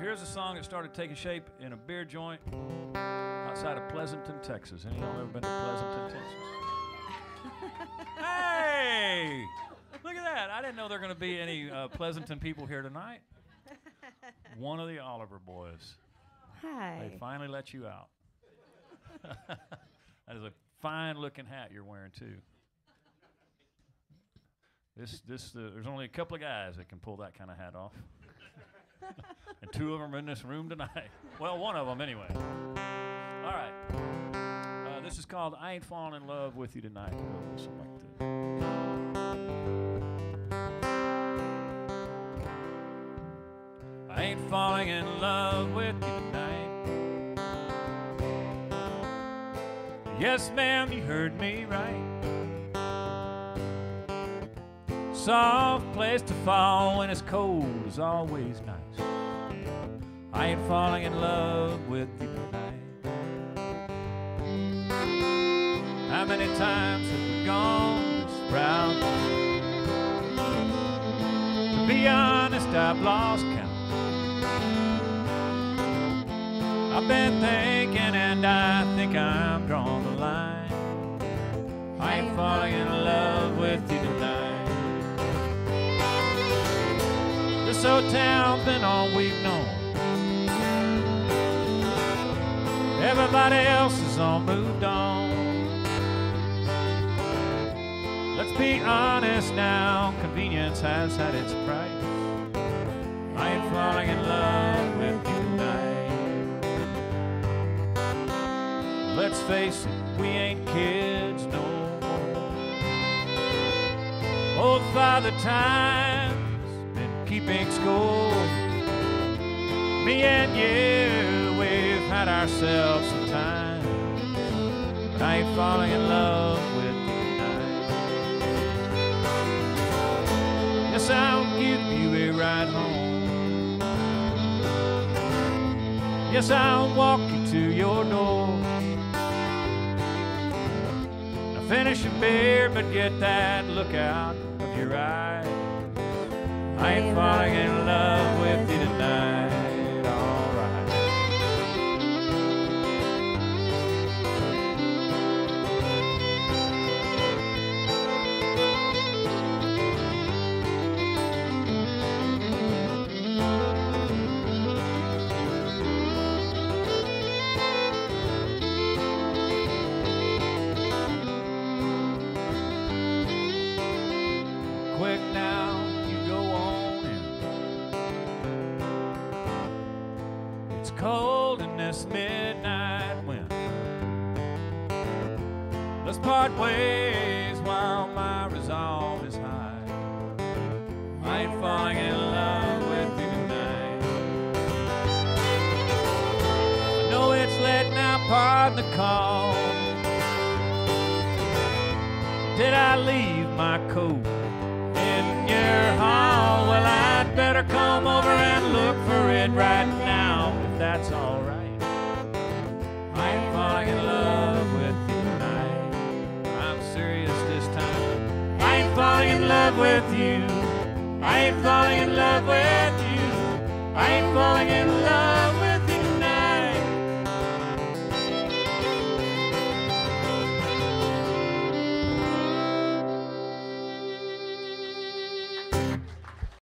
here's a song that started taking shape in a beer joint outside of Pleasanton, Texas. Any of y'all ever been to Pleasanton, Texas? hey! Look at that. I didn't know there were going to be any uh, Pleasanton people here tonight. One of the Oliver boys. Hi. They finally let you out. that is a fine looking hat you're wearing, too. This, this, uh, there's only a couple of guys that can pull that kind of hat off. Two of them in this room tonight. Well, one of them anyway. All right. Uh, this is called I Ain't Falling in Love with You Tonight. Something like this. I ain't falling in love with you tonight. Yes, ma'am, you heard me right. Soft place to fall when it's cold is always nice. I ain't falling in love with you tonight. How many times have we gone this route? To be honest, I've lost count. I've been thinking and I think I'm drawing the line. Old town's been all we've known. Everybody else has all moved on. Let's be honest now, convenience has had its price. I ain't falling in love with you tonight. Let's face it, we ain't kids no more. Old Father Time's keeping score. Me and you, we've had ourselves some time. But I ain't falling in love with you tonight. Yes, I'll give you a ride home. Yes, I'll walk you to your door. Now finish your beer, but get that look out of your eye. I ain't falling in cold in this midnight wind. Let's part ways while my resolve is high. I ain't falling in love with you tonight. I know it's late now, pardon the call. Did I leave my coat in your that's all right. I ain't falling in love with you tonight. I'm serious this time. I ain't falling in love with you. I ain't falling in love with you. I ain't falling in love.